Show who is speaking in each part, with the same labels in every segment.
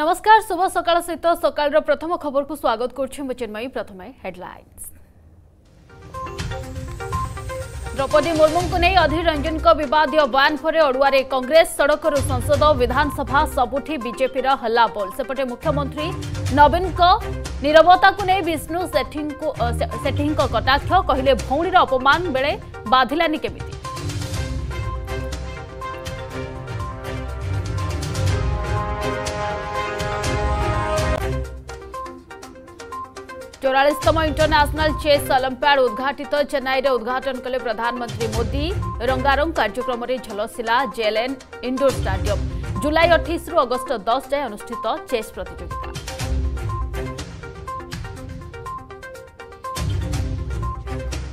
Speaker 1: नमस्कार शुभ सका सहित सकाल प्रथम खबर को स्वागत करमयी प्रथम हेडलैंस द्रौपदी मुर्मू को नहीं अधीर रंजन बद बयान पर अड़ुआ कंग्रेस सड़क संसद विधानसभा सबुठ बजेपि हल्ला बोल सेपटे मुख्यमंत्री नवीन नीरवता को नहीं विष्णु सेठी कटाक्ष कहे भौणीर अपमान बेले बाधिलानी केमिंती चौरालीसतम इंटरनेशनल चेस अलंपियाड उद्घाटित चेन्नई में उद्घाटन कले प्रधानमंत्री मोदी रंगारंग कार्यक्रम में झलसिला जेएलएन इंडोर स्टाडियम जुलाई अठाईस अगस्ट दस जाए अनुषित चेस प्रतियोगिता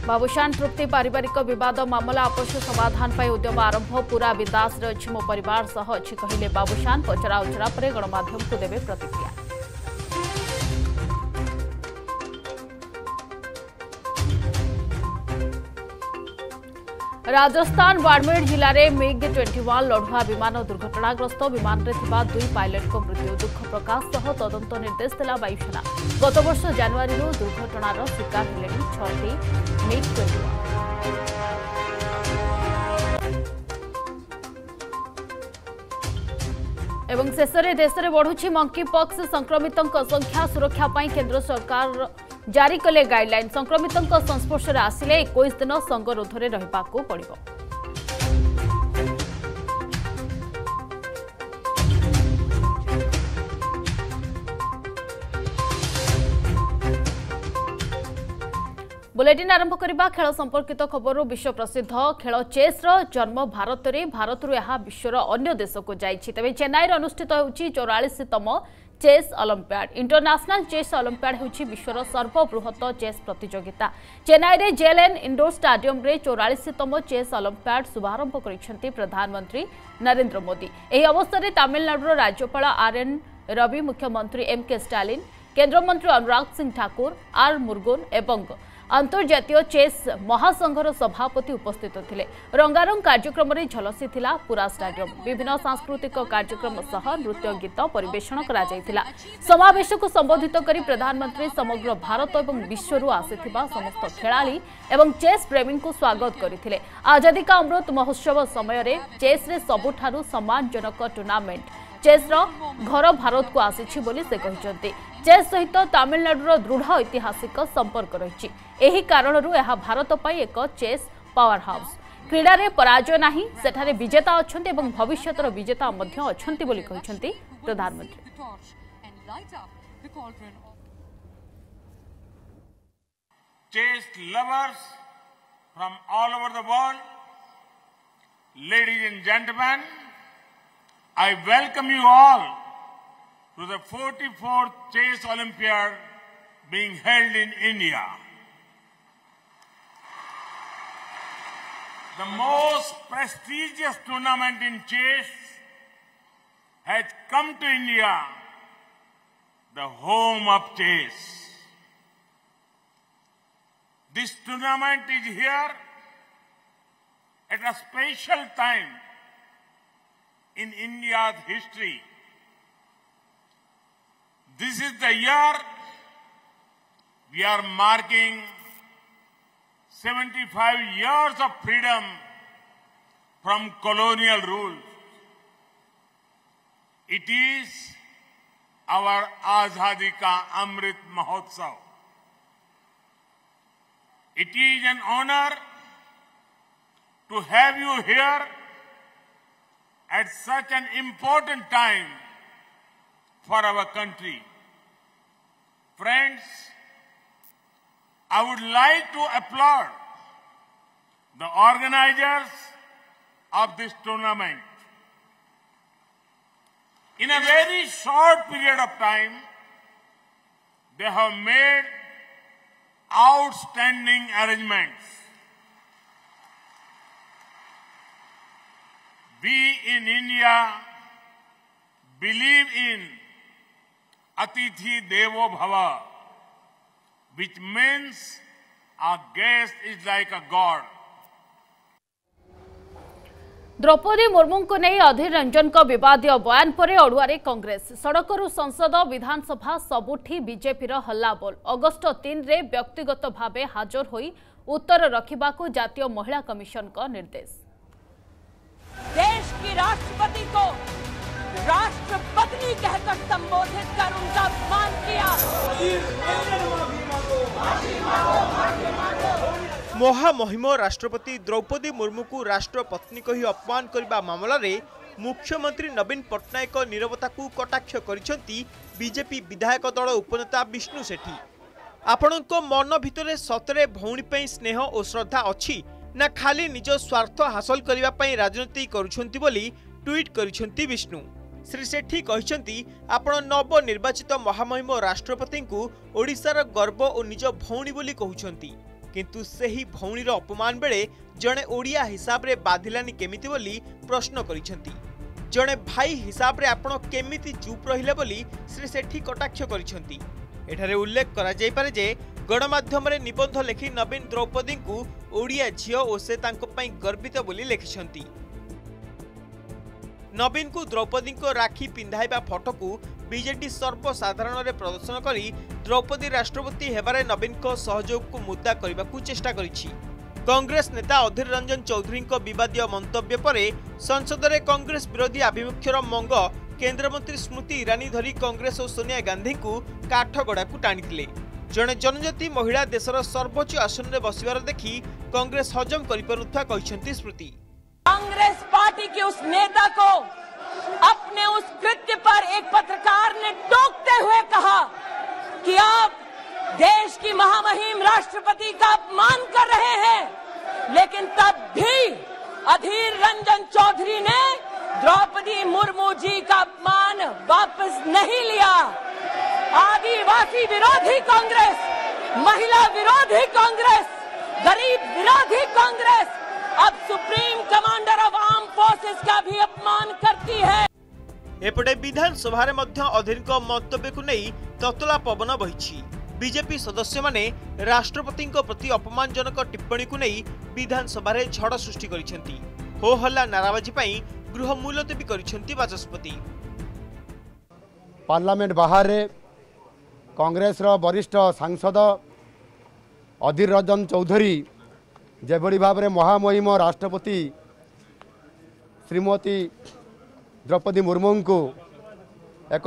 Speaker 1: बाबूशान तृप्ति पारिवारिक बद मामला अवश्य समाधान पर उद्यम आरंभ पूरा विदास अच्छी मो पर अच्छी कहे बाबूशान पर गणमाम को देवे प्रतिक्रिया राजस्थान बाड़मेर जिले में मिग ट्वेंटी वन लड़ुआ विमान दुर्घटनाग्रस्त विमान दुई पायलट मृत्यु दुख प्रकाश सह तदंत निर्देश दिला वायुसेना गत वर्ष जानुरि दुर्घटनार शिकार हेले छिग ट्वेंटी शेष में बढ़ु मंकीपक्स संक्रमितों संख्या सुरक्षा पर सरकार ଜାରି କଲେ ଗାଇଡ୍ଲାଇନ୍ ସଂକ୍ରମିତଙ୍କ ସଂସ୍ପର୍ଶରେ ଆସିଲେ ଏକୋଇଶ ଦିନ ସଙ୍ଗରୋଧରେ ରହିବାକୁ ପଡ଼ିବ ବୁଲେଟିନ୍ ଆରମ୍ଭ କରିବା ଖେଳ ସମ୍ପର୍କିତ ଖବରରୁ ବିଶ୍ୱ ପ୍ରସିଦ୍ଧ ଖେଳ ଚେସ୍ର ଜନ୍ମ ଭାରତରେ ଭାରତରୁ ଏହା ବିଶ୍ୱର ଅନ୍ୟ ଦେଶକୁ ଯାଇଛି ତେବେ ଚେନ୍ନାଇରେ ଅନୁଷ୍ଠିତ ହେଉଛି ଚୌରାଳିଶତମ chess olympiad international chess olympiad ହେଉଛି ବିଶ୍ୱର ସର୍ବବୃହତ ଚେସ୍ ପ୍ରତିଯୋଗିତା ଚେନ୍ନାଇରେ ଜେଏଲ୍ଏନ୍ ଇଣ୍ଡୋର ଷ୍ଟାଡିୟମ୍ରେ ଚଉରାଳିଶତମ ଚେସ୍ ଅଲମ୍ପିଆଡ୍ ଶୁଭାରମ୍ଭ କରିଛନ୍ତି ପ୍ରଧାନମନ୍ତ୍ରୀ ନରେନ୍ଦ୍ର ମୋଦି ଏହି ଅବସରରେ ତାମିଲନାଡୁର ରାଜ୍ୟପାଳ ଆର୍ ଏନ୍ ରବି ମୁଖ୍ୟମନ୍ତ୍ରୀ ଏମ୍ କେ ଷ୍ଟାଲିନ୍ କେନ୍ଦ୍ରମନ୍ତ୍ରୀ ଅନୁରାଗ ସିଂ ଠାକୁର ଆର୍ ମୁର୍ଗୁନ୍ ଏବଂ আন্তর্জাতীয় চেস মহাসংঘর সভাপতি উপস্থিত লে রঙ্গারং কার্যক্রমে ঝলসি পুরা স্টাডিয়ম বিভিন্ন সাংস্কৃতিক কার্যক্রম সহ নৃত্য গীত পরিবেশন করা সমাবেশক সম্বোধিত করে প্রধানমন্ত্রী সমগ্র ভারত এবং বিশ্বর আসিথিবা সমস্ত খেলাড়ি এবং চেস প্রেমীঙ্কু স্বাগত করে আজাদী কা অমৃত মহোৎসব সময়ের চেস্রে সবুঠার সম্মানজনক টুর্নামেন্ট ଚେସ୍ର ଘର ଭାରତକୁ ଆସିଛି ବୋଲି ସେ କହିଛନ୍ତି ଚେସ୍ ସହିତ ତାମିଲନାଡୁର ଦୃଢ଼ ଐତିହାସିକ ସମ୍ପର୍କ ରହିଛି ଏହି କାରଣରୁ ଏହା ଭାରତ ପାଇଁ ଏକ ଚେସ୍ ପାୱାର ହାଉସ୍ କ୍ରୀଡ଼ାରେ ପରାଜୟ ନାହିଁ ସେଠାରେ ବିଜେତା ଅଛନ୍ତି ଏବଂ ଭବିଷ୍ୟତର ବିଜେତା ମଧ୍ୟ ଅଛନ୍ତି ବୋଲି କହିଛନ୍ତି ପ୍ରଧାନମନ୍ତ୍ରୀ
Speaker 2: chess lovers from all over the world, ladies and gentlemen, I welcome you all to the 44th Chess Olympiad being held in India. The most prestigious tournament in chess has come to India, the home of chess. This tournament is here at a special time in India's history. This is the year we are marking 75 years of freedom from colonial rule. It is our Azadi Ka Amrit Mahotsav. It is an honor to have you here at such an important time for our country. Friends, I would like to applaud the organizers of this tournament. In a very short period of time, they have made outstanding arrangements. we in india believe in atithi devo bhava which means our guest is like a god.
Speaker 1: Draupadi Murmu को नहीं अधीर रंजन बदय बयान पर अड़ुआर कंग्रेस सड़कू संसद विधानसभा सबुठी BJP हल्ला बोल अगस्त तीन रे व्यक्तिगत भाव हाजर हो उत्तर रखा जातीय महिला कमिशन का निर्देश
Speaker 3: देश की राष्ट्रपति को राष्ट्रपत्नी कहकर संबोधित कर उनका अपमान किया
Speaker 4: মহামহিম রাষ্ট্রপতি দ্রৌপদী মুর্মুকু রাষ্ট্রপত্নী কহি অপমান করা মামলার মুখ্যমন্ত্রী নবীন পট্টনায়ক নিরবতা কটাক্ষ করেছেন বিজেপি বিধায়ক দল উপনেতা বিষ্ণু সেঠী আপনার মন ভিতরে সতরে ভৌণী স্নেহ ও শ্রদ্ধা অ ନା ଖାଲି ନିଜ ସ୍ୱାର୍ଥ ହାସଲ କରିବା ପାଇଁ ରାଜନୀତି କରୁଛନ୍ତି ବୋଲି ଟ୍ୱିଟ୍ କରିଛନ୍ତି ବିଷ୍ଣୁ ଶ୍ରୀ ସେଠୀ କହିଛନ୍ତି ଆପଣ ନବନିର୍ବାଚିତ ମହାମହିମ ରାଷ୍ଟ୍ରପତିଙ୍କୁ ଓଡ଼ିଶାର ଗର୍ବ ଓ ନିଜ ଭଉଣୀ ବୋଲି କହୁଛନ୍ତି କିନ୍ତୁ ସେହି ଭଉଣୀର ଅପମାନ ବେଳେ ଜଣେ ଓଡ଼ିଆ ହିସାବରେ ବାଧିଲାନି କେମିତି ବୋଲି ପ୍ରଶ୍ନ କରିଛନ୍ତି ଜଣେ ଭାଇ ହିସାବରେ ଆପଣ କେମିତି ଚୁପ୍ ରହିଲେ ବୋଲି ଶ୍ରୀ ସେଠୀ କଟାକ୍ଷ କରିଛନ୍ତି ଏଠାରେ ଉଲ୍ଲେଖ କରାଯାଇପାରେ ଯେ ଗଣମାଧ୍ୟମରେ ନିବନ୍ଧ ଲେଖି ନବୀନ ଦ୍ରୌପଦୀଙ୍କୁ ଓଡ଼ିଆ ଝିଅ ଓ ସେ ତାଙ୍କ ପାଇଁ ଗର୍ବିତ ବୋଲି ଲେଖିଛନ୍ତି ନବୀନଙ୍କୁ ଦ୍ରୌପଦୀଙ୍କ ରାକ୍ଷୀ ପିନ୍ଧାଇବା ଫଟୋକୁ ବିଜେଡି ସର୍ବସାଧାରଣରେ ପ୍ରଦର୍ଶନ କରି ଦ୍ରୌପଦୀ ରାଷ୍ଟ୍ରପତି ହେବାରେ ନବୀନଙ୍କ ସହଯୋଗକୁ ମୁଦା କରିବାକୁ ଚେଷ୍ଟା କରିଛି କଂଗ୍ରେସ ନେତା ଅଧୀର ରଞ୍ଜନ ଚୌଧୁରୀଙ୍କ ବିବାଦୀୟ ମନ୍ତବ୍ୟ ପରେ ସଂସଦରେ କଂଗ୍ରେସ ବିରୋଧୀ ଆଭିମୁଖ୍ୟର ମଙ୍ଗ କେନ୍ଦ୍ରମନ୍ତ୍ରୀ ସ୍ମୃତି ଇରାନୀ ଧରି କଂଗ୍ରେସ ଓ ସୋନିଆ ଗାନ୍ଧୀଙ୍କୁ କାଠଗଡ଼ାକୁ ଟାଣିଥିଲେ जनजाति महिला देश ଦେଶର सर्वोच्च आसन बस बार କଂଗ୍ରେସ कांग्रेस हजम कर स्मृति
Speaker 3: कांग्रेस पार्टी के उस नेता को अपने उस कृत्य पर एक पत्रकार ने टोकते हुए कहा कि आप देश की महामहिम राष्ट्रपति का अपमान कर रहे हैं लेकिन तब भी अधीर रंजन चौधरी ने द्रौपदी मुर्मू जी का अपमान वापस नहीं लिया आदिवासी विरोधी कांग्रेस महिला विरोधी कांग्रेस गरीब विरोधी कांग्रेस अब supreme commander of arm forces का भी अपमान करती है
Speaker 4: एपटे विधानसभा मध्य अधीन को नहीं ततला पवन बही बीजेपी सदस्य मैंने राष्ट्रपति प्रति जनक टिप्पणी को नहीं विधानसभा झड़ सृष्टि हो हल्ला नाराबाजी गृह मुलतवी
Speaker 5: करपति बाहर କଂଗ୍ରେସର ବରିଷ୍ଠ ସାଂସଦ ଅଧୀର ରଞ୍ଜନ ଚୌଧୁରୀ ଯେଭଳି ଭାବରେ ମହାମହିମ ରାଷ୍ଟ୍ରପତି ଶ୍ରୀମତୀ ଦ୍ରୌପଦୀ ମୁର୍ମୁଙ୍କୁ ଏକ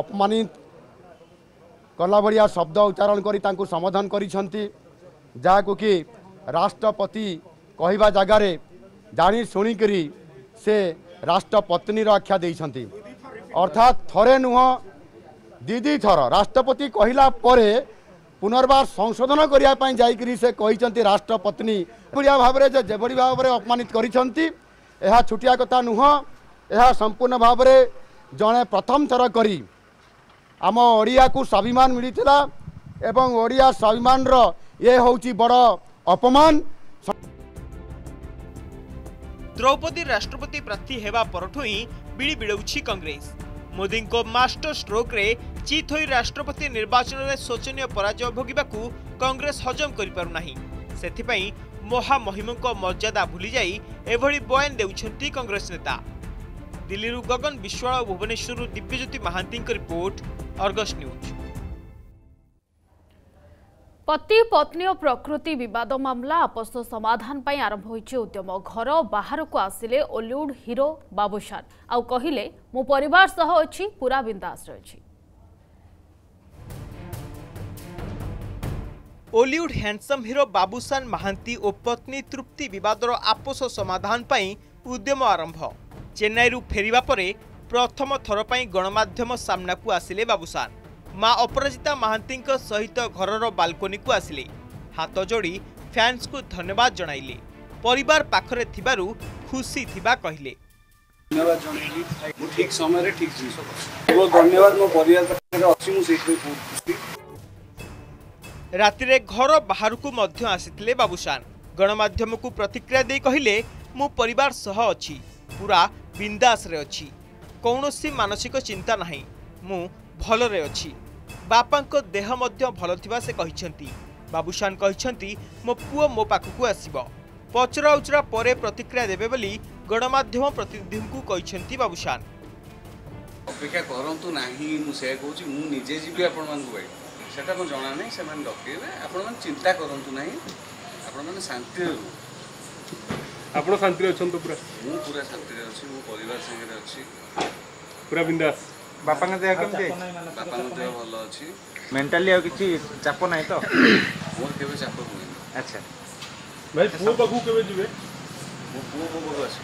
Speaker 5: ଅପମାନିତ କଲା ଭଳିଆ ଶବ୍ଦ ଉଚ୍ଚାରଣ କରି ତାଙ୍କୁ ସମାଧାନ କରିଛନ୍ତି ଯାହାକୁ କି ରାଷ୍ଟ୍ରପତି କହିବା ଜାଗାରେ ଜାଣି ଶୁଣିକରି ସେ ରାଷ୍ଟ୍ରପତ୍ନୀର ଆଖ୍ୟା ଦେଇଛନ୍ତି ଅର୍ଥାତ୍ ଥରେ ନୁହଁ ଦିଦି ଥର ରାଷ୍ଟ୍ରପତି କହିଲା ପରେ ପୁନର୍ବାର ସଂଶୋଧନ କରିବା ପାଇଁ ଯାଇକରି ସେ କହିଛନ୍ତି ରାଷ୍ଟ୍ରପତ୍ନୀ ଏଭଳିଆ ଭାବରେ ଯେ ଯେଭଳି ଭାବରେ ଅପମାନିତ କରିଛନ୍ତି ଏହା ଛୁଟିଆ କଥା ନୁହଁ ଏହା ସମ୍ପୂର୍ଣ୍ଣ ଭାବରେ ଜଣେ ପ୍ରଥମ ଥର କରି ଆମ ଓଡ଼ିଆକୁ ସ୍ୱାଭିମାନ ମିଳିଥିଲା ଏବଂ ଓଡ଼ିଆ ସ୍ୱାଭିମାନର ଏ ହେଉଛି ବଡ଼ ଅପମାନ
Speaker 4: ଦ୍ରୌପଦୀ ରାଷ୍ଟ୍ରପତି ପ୍ରାର୍ଥୀ ହେବା ପରଠୁ ହିଁ ବିଳିବିଳଉଛି କଂଗ୍ରେସ ମୋଦିଙ୍କ ମାଷ୍ଟର ଷ୍ଟ୍ରୋକ୍ରେ ଚିତ୍ ହୋଇ ରାଷ୍ଟ୍ରପତି ନିର୍ବାଚନରେ ଶୋଚନୀୟ ପରାଜୟ ଭୋଗିବାକୁ କଂଗ୍ରେସ ହଜମ କରିପାରୁନାହିଁ ସେଥିପାଇଁ ମହାମହିମଙ୍କ ମର୍ଯ୍ୟାଦା ଭୁଲିଯାଇ ଏଭଳି ବୟାନ ଦେଉଛନ୍ତି କଂଗ୍ରେସ ନେତା ଦିଲ୍ଲୀରୁ ଗଗନ ବିଶ୍ୱାଳ ଓ ଭୁବନେଶ୍ୱରରୁ ଦିବ୍ୟଜ୍ୟୋତି ମହାନ୍ତିଙ୍କ ରିପୋର୍ଟ ଅର୍ଗସ୍ ନ୍ୟୁଜ୍
Speaker 1: ପତି ପତ୍ନୀ ଓ ପ୍ରକୃତି ବିବାଦ ମାମଲା ଆପୋଷ ସମାଧାନ ପାଇଁ ଆରମ୍ଭ ହୋଇଛି ଉଦ୍ୟମ ଘର ବାହାରକୁ ଆସିଲେ ଓଲିଉଡ୍ ହିରୋ ବାବୁସାନ ଆଉ କହିଲେ ମୁଁ ପରିବାର ସହ ଅଛି ପୁରା ବିନ୍ଦାସ ରହିଛି
Speaker 4: ଓଲିଉଡ୍ ହ୍ୟାଣ୍ଡସମ୍ ହିରୋ ବାବୁସାନ ମହାନ୍ତି ଓ ପତ୍ନୀ ତୃପ୍ତି ବିବାଦର ଆପୋଷ ସମାଧାନ ପାଇଁ ଉଦ୍ୟମ ଆରମ୍ଭ ଚେନ୍ନାଇରୁ ଫେରିବା ପରେ ପ୍ରଥମ ଥର ପାଇଁ ଗଣମାଧ୍ୟମ ସାମ୍ନାକୁ ଆସିଲେ ବାବୁସାନ ମା ଅପରାଜିତା ମହାନ୍ତିଙ୍କ ସହିତ ଘରର ବାଲକୋନିକୁ ଆସିଲେ ହାତ ଯୋଡ଼ି ଫ୍ୟାନ୍ସକୁ ଧନ୍ୟବାଦ ଜଣାଇଲେ ପରିବାର ପାଖରେ ଥିବାରୁ ଖୁସି ଥିବା କହିଲେ
Speaker 6: ଧନ୍ୟବାଦ ଜଣାଇଲି ମୁଁ ଠିକ୍ ସମୟରେ ଠିକ୍ ଜିନିଷ ମୋ ଧନ୍ୟବାଦ ମୋ ପରିବାର ପାଖରେ ଅଛି ମୁଁ ସେଇଥିପାଇଁ ବହୁତ ଖୁସି
Speaker 4: ରାତିରେ ଘର ବାହାରକୁ ମଧ୍ୟ ଆସିଥିଲେ ବାବୁସାନ ଗଣମାଧ୍ୟମକୁ ପ୍ରତିକ୍ରିୟା ଦେଇ କହିଲେ ମୁଁ ପରିବାର ସହ ଅଛି ପୁରା ବିନ୍ଦାସରେ ଅଛି କୌଣସି ମାନସିକ ଚିନ୍ତା ନାହିଁ ମୁଁ ଭଲରେ ଅଛି ବାପାଙ୍କ ଦେହ ମଧ୍ୟ ଭଲ ଥିବା ସେ କହିଛନ୍ତି ବାବୁସାନ କହିଛନ୍ତି ମୋ ପୁଅ ମୋ ପାଖକୁ ଆସିବ ପଚରା ଉଚରା ପରେ ପ୍ରତିକ୍ରିୟା ଦେବେ ବୋଲି ଗଣମାଧ୍ୟମ ପ୍ରତିନିଧିଙ୍କୁ କହିଛନ୍ତି ବାବୁସାନ
Speaker 6: ଅପେକ୍ଷା କରନ୍ତୁ ନାହିଁ ମୁଁ ସେୟା କହୁଛି ମୁଁ ନିଜେ ଯିବି ଆପଣମାନଙ୍କୁ ପାଇଁ ସେଟା ମୁଁ ଜଣା ନାହିଁ ସେମାନେ ଡକେଇବେ ଆପଣମାନେ ଚିନ୍ତା କରନ୍ତୁ ନାହିଁ ଆପଣମାନେ ଶାନ୍ତିରେ ରୁହନ୍ତୁ
Speaker 7: ଆପଣ ଶାନ୍ତିରେ ଅଛନ୍ତି ପୁରା
Speaker 6: ମୁଁ ପୁରା ଶାନ୍ତିରେ ଅଛି ମୋ ପରିବାର ସାଙ୍ଗରେ ଅଛି
Speaker 7: ପୁରା ବିନ୍ଦାସ
Speaker 8: ବାପାଙ୍କ ଦେହ କେମିତି
Speaker 6: ବାପାଙ୍କ ଦେହ ଭଲ ଅଛି
Speaker 8: ମେଣ୍ଟାଲି ଆଉ କିଛି ଚାପ ନାହିଁ ତ
Speaker 6: ମୋର କେବେ ଚାପ ହୁଏନି
Speaker 8: ଆଚ୍ଛା
Speaker 7: ଭାଇ ପୁଅ ପାଖକୁ କେବେ ଯିବେ
Speaker 6: ମୋ ପୁଅ ମୋ ପାଖକୁ ଆସିବ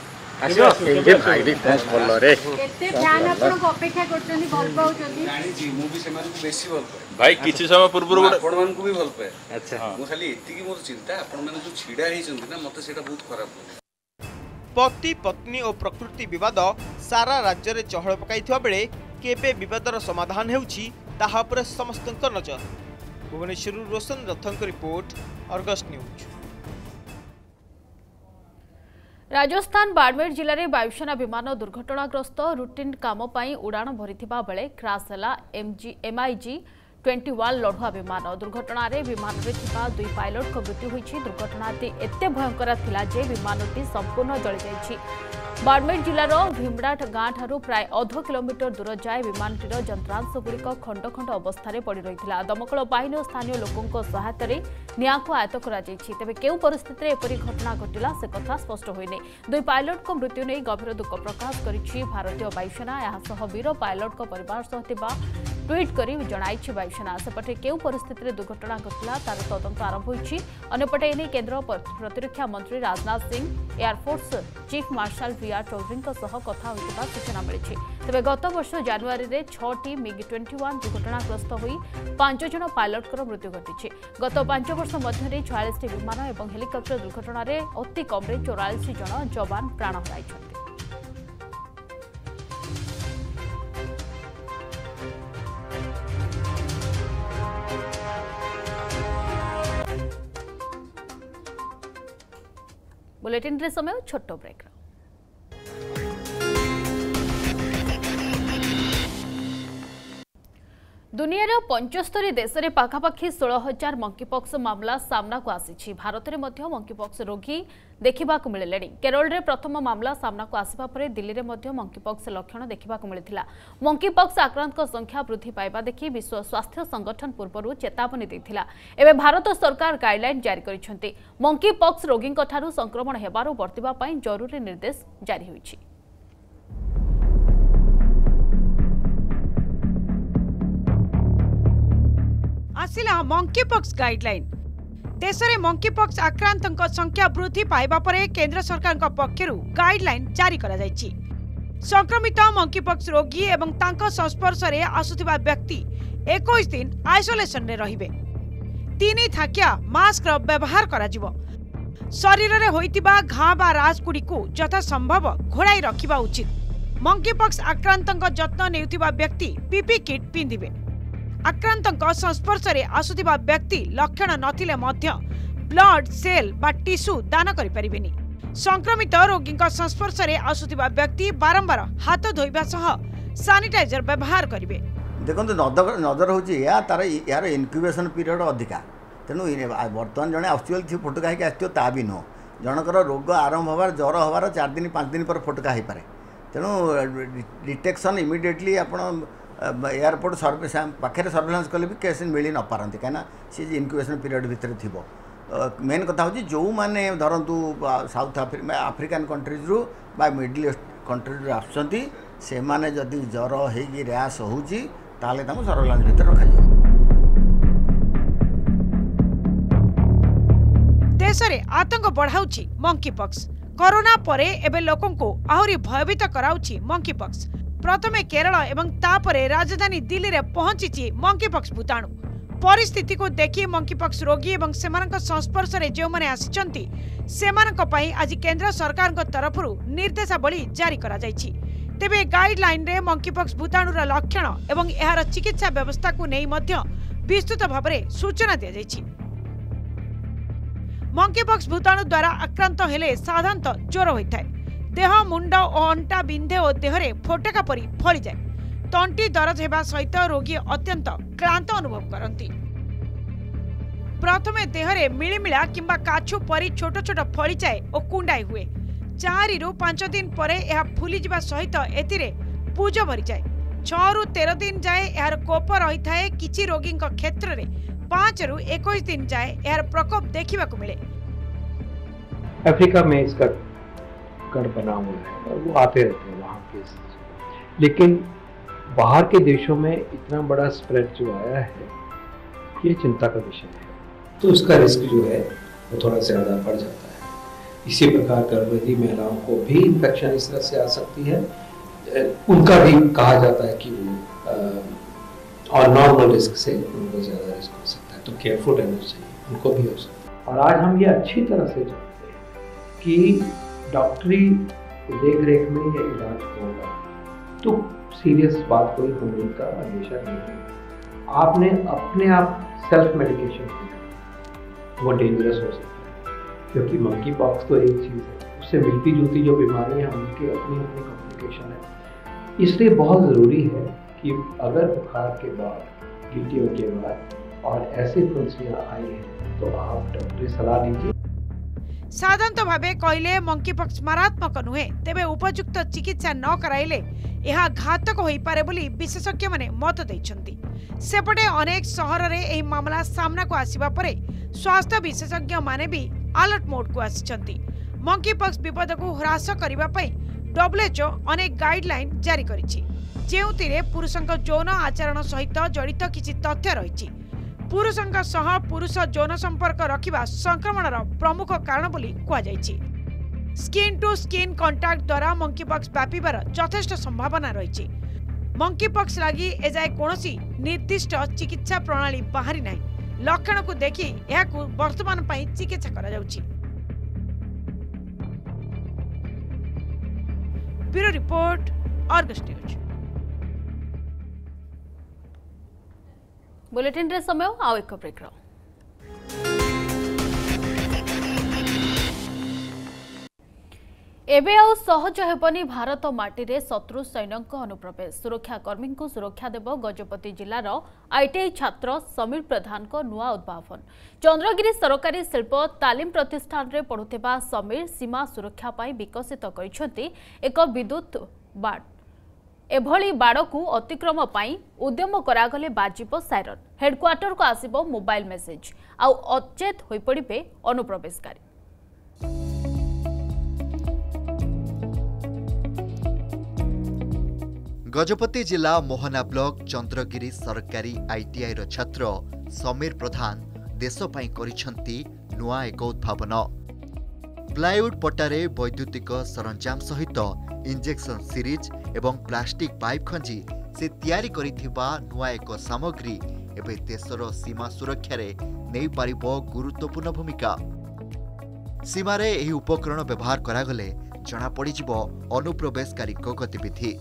Speaker 9: ଭାଇ କିଛି ସମୟ ପୂର୍ବରୁ
Speaker 6: ଆପଣମାନଙ୍କୁ ବି ଭଲ ପାଏ ମୁଁ ଖାଲି ଏତିକି ମୋର ଚିନ୍ତା ଆପଣମାନେ ଯୋଉ ଛିଡ଼ା ହେଇଛନ୍ତି ନା ମତେ ସେଇଟା ବହୁତ ଖରାପ ଲାଗେ
Speaker 4: ପତି ପତ୍ନୀ ଓ ପ୍ରକୃତି ବିବାଦ ସାରା ରାଜ୍ୟରେ ଚହଳ ପକାଇଥିବା ବେଳେ କେବେ ବିବାଦର ସମାଧାନ ହେଉଛି ତାହା ଉପରେ ସମସ୍ତଙ୍କ ନଜର ଭୁବନେଶ୍ୱରରୁ ରୋଶନ ରଥଙ୍କ report Argus news
Speaker 1: Rajasthan Barmer ଜିଲ୍ଲାରେ ବାୟୁସେନା ବିମାନ ଦୁର୍ଘଟଣାଗ୍ରସ୍ତ ରୁଟିନ୍ କାମ ପାଇଁ ଉଡ଼ାଣ ଭରିଥିବା ବେଳେ କ୍ରାସ୍ ହେଲା ଏମ୍ଜି ଏମ୍ଆଇଜି ଟ୍ୱେଣ୍ଟି ୱାନ୍ ଲଢ଼ୁଆ ବିମାନ ଦୁର୍ଘଟଣାରେ ବିମାନରେ ଥିବା ଦୁଇ ପାଇଲଟଙ୍କ ମୃତ୍ୟୁ ହୋଇଛି ଦୁର୍ଘଟଣାଟି ଏତେ ଭୟଙ୍କର ଥିଲା ଯେ ବିମାନଟି ସମ୍ପୂର୍ଣ୍ଣ ଜଳିଯାଇଛି ବାରମେର ଜିଲ୍ଲାର ଭୀମଡ଼ାଟ ଗାଁଠାରୁ ପ୍ରାୟ ଅଧ କିଲୋମିଟର ଦୂର ଯାଏ ବିମାନଟିର ଯନ୍ତ୍ରାଂଶଗୁଡ଼ିକ ଖଣ୍ଡ ଖଣ୍ଡ ଅବସ୍ଥାରେ ପଡ଼ି ରହିଥିଲା ଦମକଳ ବାହିନୀ ଓ ସ୍ଥାନୀୟ ଲୋକଙ୍କ ସହାୟତାରେ ନିଆଁକୁ ଆୟତ୍ତ କରାଯାଇଛି ତେବେ କେଉଁ ପରିସ୍ଥିତିରେ ଏପରି ଘଟଣା ଘଟିଲା ସେ କଥା ସ୍ପଷ୍ଟ ହୋଇନି ଦୁଇ ପାଇଲଟଙ୍କ ମୃତ୍ୟୁ ନେଇ ଗଭୀର ଦୁଃଖ ପ୍ରକାଶ କରିଛି ଭାରତୀୟ ବାୟୁସେନା ଏହାସହ ବୀର ପାଇଲଟଙ୍କ ପରିବାର ସହ ଥିବା ଟ୍ୱିଟ୍ କରି ଜଣାଇଛି ବାୟୁସେନା ସେପଟେ କେଉଁ ପରିସ୍ଥିତିରେ ଦୁର୍ଘଟଣା ଘଟିଲା ତାର ତଦନ୍ତ ଆରମ୍ଭ ହୋଇଛି ଅନ୍ୟପଟେ ଏନେଇ କେନ୍ଦ୍ର ପ୍ରତିରକ୍ଷା ମନ୍ତ୍ରୀ Rajnath Singh air force chief marshal V P R ଚୌଧୁରୀଙ୍କ ସହ କଥା ହୋଇଥିବା ସୂଚନା ମିଳିଛି ତେବେ ଗତବର୍ଷ ଜାନୁଆରୀରେ ଛଅଟି ମିଗ୍ ଟ୍ୱେଣ୍ଟି ୱାନ୍ ଦୁର୍ଘଟଣାଗ୍ରସ୍ତ ହୋଇ ପାଞ୍ଚ ଜଣ ପାଇଲଟ୍ଙ୍କର ମୃତ୍ୟୁ ଘଟିଛି ଗତ ପାଞ୍ଚ ବର୍ଷ ମଧ୍ୟରେ ଛୟାଳିଶଟି ବିମାନ ଏବଂ ହେଲିକପ୍ଟର ଦୁର୍ଘଟଣାରେ ଅତି କମ୍ରେ ଚୌରାଳିଶ ଜଣ ଯବାନ ପ୍ରାଣ ହରାଇଛନ୍ତି ବୁଲେଟିନ୍ରେ ସମୟ ଛୋଟ ବ୍ରେକ୍ର দুনিয়ার পঞ্চস্তরী দেশে পাখাপাখি ষোল হাজার মঙ্কিপক্স মামলা সামনাকু আসিছি ভারতের মধ্য মঙ্কিপক্স রোগী দেখা মিলে কেরলের প্রথম মামলা সামনাকু আসবা পরে দিল্লির মধ্য মঙ্কিপক্স লক্ষণ দেখা মিলে মঙ্কিপক্স আক্রান্ত সংখ্যা বৃদ্ধি পাইবা দেখি বিশ্ব স্বাস্থ্য সংগঠন পূর্বর চেতাবনী দিয়েছিল এবে ভারত সরকার গাইডলাইন জারি করেছেন মঙ্কিপক্স রোগীঙ্ ঠার সংক্রমণ হেবার বর্তিবা জরুরি নির্দেশ জারি হয়েছে
Speaker 10: আসিলা মঙ্কি পক্স গাইডলাইন তেserde মঙ্কি পক্স আক্রান্তଙ୍କ সংখ্যা বৃদ্ধি পাইবা পরে কেন্দ্র সরকার কা পক্ষৰ গাইডলাইন জারি কৰা হৈছে সংক্রামিত মঙ্কি পক্স ৰোগী আৰু তাৰ সংস্পৰ্শৰে আছুতিবা ব্যক্তি 21 দিন আইসোলেচন ৰইবে tini thakia মাস্কৰ ব্যৱহাৰ কৰা জিবো শৰীৰৰ হৈতিবা ঘাঁ বা ৰাজকুৰিক যথা সম্ভৱ ঘোলাই ৰখিব উচিত মঙ্কি পক্স আক্রান্তଙ୍କ যত্ন নেউতিবা ব্যক্তি পিপি কিট পিনদিবে ଆକ୍ରାନ୍ତଙ୍କ ସଂସ୍ପର୍ଶରେ ଆସୁଥିବା ବ୍ୟକ୍ତି ଲକ୍ଷଣ ନଥିଲେ ମଧ୍ୟ ବ୍ଲଡ୍ ସେଲ୍ ବା ଟିସୁ ଦାନ କରିପାରିବେନି ସଂକ୍ରମିତ ରୋଗୀଙ୍କ ସଂସ୍ପର୍ଶରେ ଆସୁଥିବା ବ୍ୟକ୍ତି ବାରମ୍ବାର ହାତ ଧୋଇବା ସହ ସାନିଟାଇଜର ବ୍ୟବହାର କରିବେ
Speaker 11: ଦେଖନ୍ତୁ ନଜର ହେଉଛି ଏହା ତାର ଏହାର ଇନକ୍ୟୁବେସନ୍ ପିରିୟଡ଼ ଅଧିକା ତେଣୁ ବର୍ତ୍ତମାନ ଜଣେ ଆସୁଛି ସେ ଫୋଟକା ହେଇକି ଆସିଥିବ ତା ବି ନୁହଁ ଜଣଙ୍କର ରୋଗ ଆରମ୍ଭ ହେବାର ଜ୍ୱର ହେବାର ଚାରି ଦିନ ପାଞ୍ଚ ଦିନ ପରେ ଫୋଟକା ହେଇପାରେ ତେଣୁ ଡିଟେକ୍ସନ୍ ଇମିଡ଼ିଏଟଲି ଆପଣ एयरपोर्ट सर्विस पाखे सर्भेलांस कले भी कैश मिल न पारती कहीं सी इनक्यूबेशन पीरियड भितर थी मेन कथ हूँ जो मैंने धरतु साउथ आफ्रिका आफ्रिकान कंट्रीज रु मिडिल इस्ट कंट्री आसने जदि ज्वर होश हो ताले तुम सर्भेलांस भर
Speaker 10: रखा देश आतंक बढ़ाऊ मंकीपक्स कोरोना परे एबे लोकों को आहरी भयभीत कराऊ मंकीपक्स প্রথমে কেরল এবং তাপরে রাজধানী দিল্লিরে পৌঁছিছি মঙ্কিপক্স ভূতাণু পরিস্থিতিକୁ ଦେଖି ମଙ୍କିପକ୍ସ ରୋଗୀ ଏବଂ ସେମାନଙ୍କ ସଂସ୍ପର୍ଶରେ ଯେଉଁମାନେ ଆସିଛନ୍ତି ସେମାନଙ୍କ ପାଇଁ ଆଜି କେନ୍ଦ୍ର ସରକାରଙ୍କ ତରଫରୁ ନିର୍ଦ୍ଦେଶାବଳୀ ଜାରି କରାଯାଇଛି ତେବେ ଗାଇଡ୍ଲାଇନ୍ରେ ମଙ୍କିପକ୍ସ ଭୂତାଣୁର ଲକ୍ଷଣ ଏବଂ ଏହାର ଚିକିତ୍ସା ବ୍ୟବସ୍ଥାକୁ ନେଇ ମଧ୍ୟ ବିସ୍ତୃତ ଭାବରେ ସୂଚନା ଦିଆଯାଇଛି ମଙ୍କିପକ୍ସ ଭୂତାଣୁ ଦ୍ୱାରା ଆକ୍ରାନ୍ତ ହେଲେ ସାଧାରଣତଃ ଜ୍ୱର ହୋଇଥାଏ ଦେହ ମୁଣ୍ଡ ଓ ଅଣ୍ଟା ବିନ୍ଧେ ଓ ଦେହରେ ଫୋଟକା ପରି ଫଳିଯାଏ ତଣ୍ଟି ଦରଜ ହେବା ସହିତ ରୋଗୀ ଅତ୍ୟନ୍ତ କ୍ଳାନ୍ତ ଅନୁଭବ କରନ୍ତି ପ୍ରଥମେ ଦେହରେ ମିଳିମିଳା କିମ୍ବା କାଛୁ ପରି ଛୋଟ ଛୋଟ ଫଳିଯାଏ ଓ କୁଣ୍ଡାଇ ହୁଏ ଚାରିରୁ ପାଞ୍ଚ ଦିନ ପରେ ଏହା ଫୁଲିଯିବା ସହିତ ଏଥିରେ ପୁଜ ଭରିଯାଏ ଛଅରୁ ତେର ଦିନ ଯାଏ ଏହାର କୋପ ରହିଥାଏ କିଛି ରୋଗୀଙ୍କ କ୍ଷେତ୍ରରେ ପାଞ୍ଚରୁ ଏକୋଇଶ ଦିନ ଯାଏ ଏହାର ପ୍ରକୋପ ଦେଖିବାକୁ ମିଳେ
Speaker 9: ଆଫ୍ରିକା में इसका लश्कर बना हुआ है और वो आते रहते हैं वहाँ के लेकिन बाहर के देशों में इतना बड़ा स्प्रेड जो आया है ये चिंता का विषय है तो उसका रिस्क जो है वो थोड़ा ज़्यादा बढ़ जाता है इसी प्रकार गर्भवती महिलाओं को भी इन्फेक्शन इस तरह से आ सकती है उनका भी कहा जाता है कि वो और नॉर्मल रिस्क से उनको ज़्यादा रिस्क हो सकता है तो केयरफुल रहना चाहिए उनको भी हो सकता है और आज हम ये अच्छी तरह से जानते हैं कि डॉक्टरी देख रेख में यह इलाज होगा तो सीरियस बात कोई होने का अंदेशा नहीं है आपने अपने आप सेल्फ मेडिकेशन किया वो डेंजरस हो सकता है क्योंकि मंकी पॉक्स तो एक चीज़ है उससे मिलती जुलती जो बीमारियाँ हैं उनके अपनी अपनी कॉम्प्लिकेशन है इसलिए बहुत ज़रूरी है कि अगर बुखार के बाद गिटियों के बाद और ऐसी फुलसियाँ आई हैं तो आप डॉक्टरी सलाह लीजिए
Speaker 10: ସାଧାରଣତଃ ଭାବେ କହିଲେ ମଙ୍କିପକ୍ସ ମାରାତ୍ମକ ନୁହେଁ ତେବେ ଉପଯୁକ୍ତ ଚିକିତ୍ସା ନ କରାଇଲେ ଏହା ଘାତକ ହୋଇପାରେ ବୋଲି ବିଶେଷଜ୍ଞମାନେ ମତ ଦେଇଛନ୍ତି ସେପଟେ ଅନେକ ସହରରେ ଏହି ମାମଲା ସାମ୍ନାକୁ ଆସିବା ପରେ ସ୍ୱାସ୍ଥ୍ୟ ବିଶେଷଜ୍ଞମାନେ ବି ଆଲର୍ଟ ମୋଡ୍କୁ ଆସିଛନ୍ତି ମଙ୍କିପକ୍ସ ବିପଦକୁ ହ୍ରାସ କରିବା ପାଇଁ ଡବ୍ଲ୍ୟୁଏଚ୍ଓ ଅନେକ ଗାଇଡଲାଇନ୍ ଜାରି କରିଛି ଯେଉଁଥିରେ ପୁରୁଷଙ୍କ ଯୌନ ଆଚରଣ ସହିତ ଜଡ଼ିତ କିଛି ତଥ୍ୟ ରହିଛି पुरुष पुरुष जनसम्पर्क र संक्रमण र प्रमुख कारण टु स्किन कन्टाक्टद्वारा मङ्किपक्स व्यापि सम्भावना रहेछ मङ्किपक्स चिकित्सा प्रणाली बाह्र लक्षणको देखि यहाँ वर्तमान चिकित्सा बुलेटिन रे
Speaker 1: समय एक एबे सहज हेबनी भारत माटी रे शत्रु को अनुप्रवेश को सुरक्षा देबो गजपति जिल्ला रो आईटीआई छात्र समीर प्रधान को नुवा उद्भावन चंद्रगिरी सरकारी शिल्प तालीम प्रतिष्ठान रे पढुतेबा समीर सीमा सुरक्षा पाई विकसित कइछती एक विद्युत बाट এভাবে বাড়কু অতিক্রম পাই উদ্যম করাগলে বাজিব সাইরন হেডকোয়ার্টরকু আসব মোবাইল মেসেজ আউ অচেত হয়ে পড়বে অনুপ্রবেশকারী
Speaker 12: ଗଜପତି ଜିଲ୍ଲା ମୋହନା ବ୍ଲକ ଚନ୍ଦ୍ରଗିରି ସରକାରୀ ଆଇଟିଆଇର ଛାତ୍ର ସମୀର ପ୍ରଧାନ ଦେଶ ପାଇଁ କରିଛନ୍ତି ନୂଆ ଏକ ଉଦ୍ଭାବନ ପ୍ଲାଏଉଡ୍ ପଟାରେ ବୈଦ୍ୟୁତିକ ସରଞ୍ଜାମ ସହିତ ଇଞ୍ଜେକ୍ସନ୍ ସିରିଜ୍ ଏବଂ ପ୍ଲାଷ୍ଟିକ୍ ପାଇପ୍ ଖଞ୍ଜି ସେ ତିଆରି କରିଥିବା ନୂଆ ଏକ ସାମଗ୍ରୀ ଏବେ ଦେଶର ସୀମା ସୁରକ୍ଷାରେ ନେଇପାରିବ ଗୁରୁତ୍ୱପୂର୍ଣ୍ଣ ଭୂମିକା ସୀମାରେ ଏହି ଉପକରଣ ବ୍ୟବହାର କରାଗଲେ ଜଣାପଡ଼ିଯିବ ଅନୁପ୍ରବେଶକାରୀଙ୍କ ଗତିବିଧି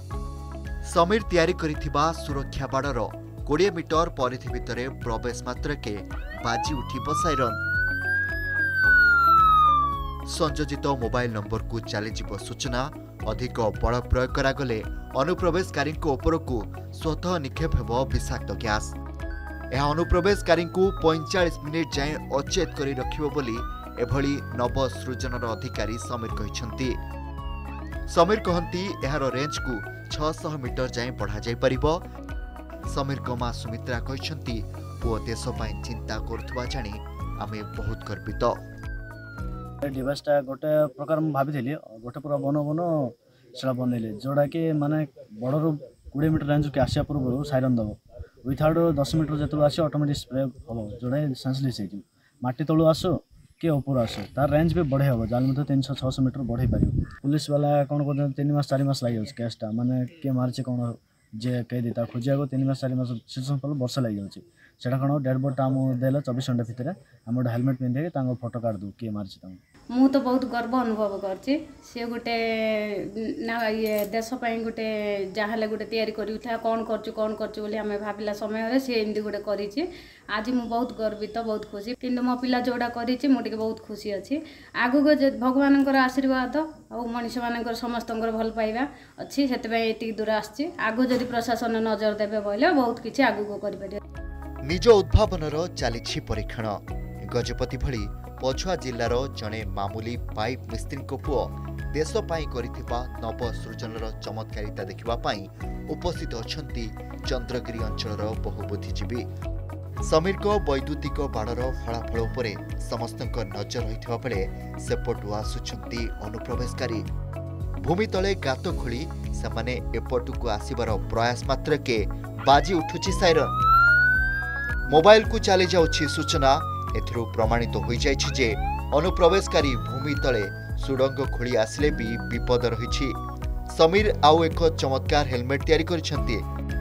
Speaker 12: ସମୀର ତିଆରି କରିଥିବା ସୁରକ୍ଷା ବାଡ଼ର କୋଡ଼ିଏ ମିଟର ପରିଧି ଭିତରେ ପ୍ରବେଶ ମାତ୍ରକେ ବାଜି ଉଠିବ ସାଇରନ୍ संयोजित मोबाइल कु चाहिँ सूचना अधिक बल प्रयोग गरे अनुप्रवेशकारी उपरको स्वतः नेप विषाक्त ग्यास यहाँ अनुप्रवेशकारी पैँचालिस मिनट जाए अचेत गरिरहेको नव सृजनर अधिकारी समीर समीर कहाँ यहाँ रेज कु छटर जाँ बढाइ समीर समीरको सुमित्रा सुमित पुओ देश चिन्ता जाने आमे बहुत गर्वित
Speaker 13: ସେ ଡିଭାଇସ୍ଟା ଗୋଟେ ପ୍ରକାର ମୁଁ ଭାବିଥିଲି ଗୋଟେ ପୁରା ବନଉ ବନଉ ସେଇଟା ବନେଇଲି ଯେଉଁଟାକି ମାନେ ବଡ଼ରୁ କୋଡ଼ିଏ ମିଟର ରେଞ୍ଜକୁ ଆସିବା ପୂର୍ବରୁ ସାଇରନ୍ ଦେବ ୱିଥଆଉଟ୍ ଦଶ ମିଟର ଯେତେବେଳେ ଆସିବ ଅଟୋମେଟିକ୍ ସ୍ପ୍ରେ ହେବ ଯେଉଁଟାକି ସେନ୍ସଲେସ୍ ହେଇଯିବ ମାଟି ତଳୁ ଆସୁ କି ଉପରୁ ଆସୁ ତାର ରେଞ୍ଜ ବି ବଢ଼େଇ ହେବ ଯାହାହେଲେ ମଧ୍ୟ ତିନିଶହ ଛଅଶହ ମିଟର ବଢ଼େଇ ପାରିବ ପୁଲିସ୍ ବାଲା କ'ଣ କରୁଛନ୍ତି ତିନି ମାସ ଚାରି ମାସ ଲାଗିଯାଉଛି କେସ୍ଟା ମାନେ କିଏ ମାରିଛି କ'ଣ ଯିଏ କଏଦୀ ତାକୁ ଖୋଜିବାକୁ ତିନି ମାସ ଚାରି ମାସ ସିଚୁଏସନ୍ ପରେ ବର୍ଷ ଲାଗିଯାଉଛି ସେଇଟା କ'ଣ ଡେଡ଼୍ ବୋର୍ଡ଼ଟା ଆମକୁ ଦେଲେ ଚବିଶ ଘଣ୍ଟା ଭିତରେ ଆମେ ଗୋଟେ ହେଲମେଟ୍ ପିନ୍ଧିକି ତାଙ୍କ ଫଟୋ କାଢ଼ି ଦେଉ କିଏ ମାରିଛି ତାଙ୍କୁ
Speaker 14: ମୁଁ ତ ବହୁତ ଗର୍ବ ଅନୁଭବ କରିଛି ସିଏ ଗୋଟେ ନା ଇଏ ଦେଶ ପାଇଁ ଗୋଟେ ଯାହା ହେଲେ ଗୋଟେ ତିଆରି କରିଥାଏ କ'ଣ କରୁଛୁ କ'ଣ କରୁଛୁ ବୋଲି ଆମେ ଭାବିଲା ସମୟରେ ସିଏ ଏମିତି ଗୋଟେ କରିଛି ଆଜି ମୁଁ ବହୁତ ଗର୍ବିତ ବହୁତ ଖୁସି କିନ୍ତୁ ମୋ ପିଲା ଯେଉଁଟା କରିଛି ମୁଁ ଟିକେ ବହୁତ ଖୁସି ଅଛି ଆଗକୁ ଭଗବାନଙ୍କର ଆଶୀର୍ବାଦ ଆଉ ମଣିଷମାନଙ୍କର ସମସ୍ତଙ୍କର ଭଲ ପାଇବା ଅଛି ସେଥିପାଇଁ ଏତିକି ଦୂର ଆସିଛି ଆଗ ଯଦି ପ୍ରଶାସନ ନଜର ଦେବେ ବୋଇଲେ ବହୁତ କିଛି ଆଗକୁ କରିପାରିବେ
Speaker 12: ନିଜ ଉଦ୍ଭାବନର ଚାଲିଛି ପରୀକ୍ଷଣ ଗଜପତି ଭଳି ପଛୁଆ ଜିଲ୍ଲାର ଜଣେ ମାମୁଲି ପାଇପ୍ ମିସ୍ତ୍ରୀଙ୍କ ପୁଅ ଦେଶ ପାଇଁ କରିଥିବା ନବସୃଜନର ଚମତ୍କାରିତା ଦେଖିବା ପାଇଁ ଉପସ୍ଥିତ ଅଛନ୍ତି ଚନ୍ଦ୍ରଗିରି ଅଞ୍ଚଳର ବହୁ ବୁଦ୍ଧିଜୀବୀ ସମୀରଙ୍କ ବୈଦ୍ୟୁତିକ ବାଡ଼ର ଫଳାଫଳ ଉପରେ ସମସ୍ତଙ୍କ ନଜର ରହିଥିବା ବେଳେ ସେପଟୁ ଆସୁଛନ୍ତି ଅନୁପ୍ରବେଶକାରୀ ଭୂମି ତଳେ ଗାତ ଖୋଳି ସେମାନେ ଏପଟକୁ ଆସିବାର ପ୍ରୟାସ ମାତ୍ରକେ ବାଜି ଉଠୁଛି ସାଇରନ୍ ମୋବାଇଲକୁ ଚାଲିଯାଉଛି ସୂଚନା ଏଥିରୁ ପ୍ରମାଣିତ ହୋଇଯାଇଛି ଯେ ଅନୁପ୍ରବେଶକାରୀ ଭୂମି ତଳେ ସୁଡ଼ଙ୍ଗ ଖୋଳି ଆସିଲେ ବି ବିପଦ ରହିଛି ସମୀର ଆଉ ଏକ ଚମତ୍କାର ହେଲମେଟ୍ ତିଆରି କରିଛନ୍ତି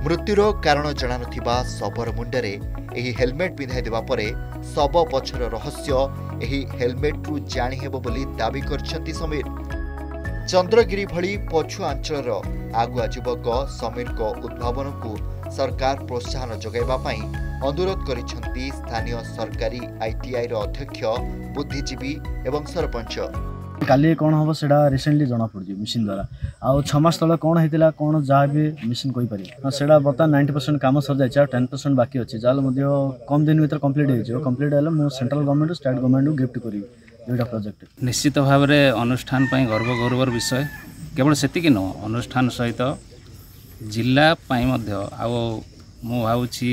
Speaker 12: ମୃତ୍ୟୁର କାରଣ ଜଣାନଥିବା ଶବର ମୁଣ୍ଡରେ ଏହି ହେଲମେଟ୍ ପିନ୍ଧାଇ ଦେବା ପରେ ଶବ ପଛର ରହସ୍ୟ ଏହି ହେଲମେଟ୍ରୁ ଜାଣିହେବ ବୋଲି ଦାବି କରିଛନ୍ତି ସମୀର ଚନ୍ଦ୍ରଗିରି ଭଳି ପଛୁଆ ଅଞ୍ଚଳର ଆଗୁଆ ଯୁବକ ସମୀରଙ୍କ ଉଦ୍ଭାବନକୁ ସରକାର ପ୍ରୋତ୍ସାହନ ଯୋଗାଇବା ପାଇଁ ଅନୁରୋଧ କରିଛନ୍ତି ସ୍ଥାନୀୟ ସରକାରୀ ଆଇଟିଆଇର ଅଧ୍ୟକ୍ଷ ବୁଦ୍ଧିଜୀବୀ ଏବଂ ସରପଞ୍ଚ
Speaker 13: କାଲି କ'ଣ ହେବ ସେଇଟା ରିସେଣ୍ଟଲି ଜଣାପଡ଼ୁଛି ମେସିନ୍ ଦ୍ୱାରା ଆଉ ଛଅ ମାସ ତଳେ କ'ଣ ହେଇଥିଲା କ'ଣ ଯାହା ବି ମେସିନ୍ କହିପାରିବ ସେଇଟା ବର୍ତ୍ତମାନ ନାଇଣ୍ଟି ପରସେଣ୍ଟ କାମ ସରିଯାଇଛି ଆଉ ଟେନ୍ ପରସେଣ୍ଟ ବାକି ଅଛି ଯାହାହେଲେ ମଧ୍ୟ କମ୍ ଦିନ ଭିତରେ କମ୍ପ୍ଲିଟ୍ ହେଇଯିବ କମ୍ପ୍ଲିଟ୍ ହେଲେ ମୁଁ ସେଣ୍ଟ୍ରାଲ ଗଭର୍ଣ୍ଣମେଣ୍ଟ ଷ୍ଟେଟ୍ ଗଭର୍ଣ୍ଣମେଣ୍ଟକୁ ଗିଫ୍ଟ କରିବି ଦୁଇଟା ପ୍ରୋଜେକ୍ଟ
Speaker 15: ନିଶ୍ଚିତ ଭାବରେ ଅନୁଷ୍ଠାନ ପାଇଁ ଗର୍ବ ଗୌରବର ବିଷୟ କେବଳ ସେତିକି ନୁହଁ ଅନୁଷ୍ଠାନ ସହିତ ଜିଲ୍ଲା ପାଇଁ ମଧ୍ୟ ଆଉ ମୁଁ ଭାବୁଛି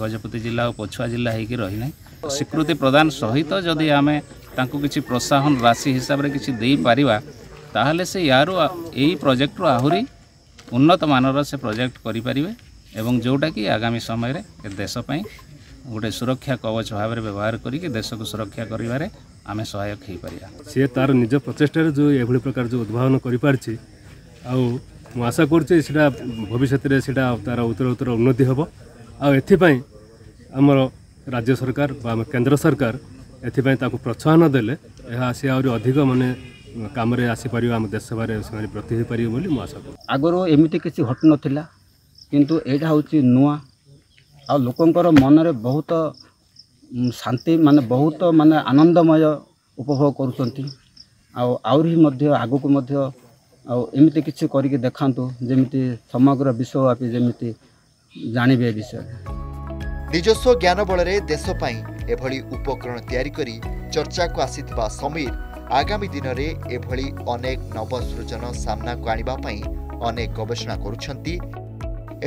Speaker 15: ଗଜପତି ଜିଲ୍ଲା ଆଉ ପଛୁଆ ଜିଲ୍ଲା ହେଇକି ରହିନାହିଁ ସ୍ୱୀକୃତି ପ୍ରଦାନ ସହିତ ଯଦି ଆମେ ତାଙ୍କୁ କିଛି ପ୍ରୋତ୍ସାହନ ରାଶି ହିସାବରେ କିଛି ଦେଇପାରିବା ତାହେଲେ ସେ ୟାରୁ ଏଇ ପ୍ରୋଜେକ୍ଟରୁ ଆହୁରି ଉନ୍ନତମାନର ସେ ପ୍ରୋଜେକ୍ଟ କରିପାରିବେ ଏବଂ ଯେଉଁଟାକି ଆଗାମୀ ସମୟରେ ଏ ଦେଶ ପାଇଁ ଗୋଟେ ସୁରକ୍ଷା କବଚ ଭାବରେ ବ୍ୟବହାର କରିକି ଦେଶକୁ ସୁରକ୍ଷା କରିବାରେ ଆମେ ସହାୟକ ହେଇପାରିବା
Speaker 7: ସିଏ ତା'ର ନିଜ ପ୍ରଚେଷ୍ଟାରେ ଯେଉଁ ଏଭଳି ପ୍ରକାର ଯେଉଁ ଉଦ୍ଭାବନ କରିପାରିଛି ଆଉ ମୁଁ ଆଶା କରୁଛି ସେଇଟା ଭବିଷ୍ୟତରେ ସେଇଟା ତା'ର ଉତ୍ତର ଉତ୍ତର ଉନ୍ନତି ହେବ ଆଉ ଏଥିପାଇଁ ଆମର ରାଜ୍ୟ ସରକାର ବା ଆମ କେନ୍ଦ୍ର ସରକାର ଏଥିପାଇଁ ତାକୁ ପ୍ରୋତ୍ସାହନ ଦେଲେ ଏହା ଆସି ଆହୁରି ଅଧିକ ମାନେ କାମରେ ଆସିପାରିବ ଆମ ଦେଶସେବାରେ ସେମାନେ ବ୍ରତି ହୋଇପାରିବେ ବୋଲି ମୁଁ ଆଶା କରୁଛି
Speaker 16: ଆଗରୁ ଏମିତି କିଛି ଘଟୁନଥିଲା କିନ୍ତୁ ଏଇଟା ହେଉଛି ନୂଆ ଆଉ ଲୋକଙ୍କର ମନରେ ବହୁତ ଶାନ୍ତି ମାନେ ବହୁତ ମାନେ ଆନନ୍ଦମୟ ଉପଭୋଗ କରୁଛନ୍ତି ଆଉ ଆହୁରି ମଧ୍ୟ ଆଗକୁ ମଧ୍ୟ ଆଉ ଏମିତି କିଛି କରିକି ଦେଖାନ୍ତୁ ଯେମିତି ସମଗ୍ର ବିଶ୍ୱବ୍ୟାପୀ ଯେମିତି ଜାଣିବେ ଏ ବିଷୟରେ
Speaker 12: ନିଜସ୍ୱ ଜ୍ଞାନ ବଳରେ ଦେଶ ପାଇଁ ଏଭଳି ଉପକରଣ ତିଆରି କରି ଚର୍ଚ୍ଚାକୁ ଆସିଥିବା ସମୀର ଆଗାମୀ ଦିନରେ ଏଭଳି ଅନେକ ନବସୃଜନ ସାମ୍ନାକୁ ଆଣିବା ପାଇଁ ଅନେକ ଗବେଷଣା କରୁଛନ୍ତି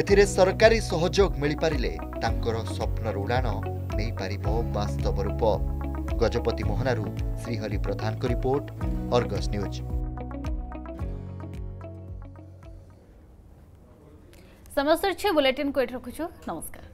Speaker 12: ଏଥିରେ ସରକାରୀ ସହଯୋଗ ମିଳିପାରିଲେ ତାଙ୍କର ସ୍ୱପ୍ନର ଉଡ଼ାଣ ନେଇପାରିବ ବାସ୍ତବ ରୂପ ଗଜପତି ମୋହନାରୁ ଶ୍ରୀହରି ପ୍ରଧାନଙ୍କ ରିପୋର୍ଟ ଅର୍ଗସ୍ ନ୍ୟୁଜ୍
Speaker 1: સમાચાર છે બુલેટિન કોઈટ રખું છું નમસ્કાર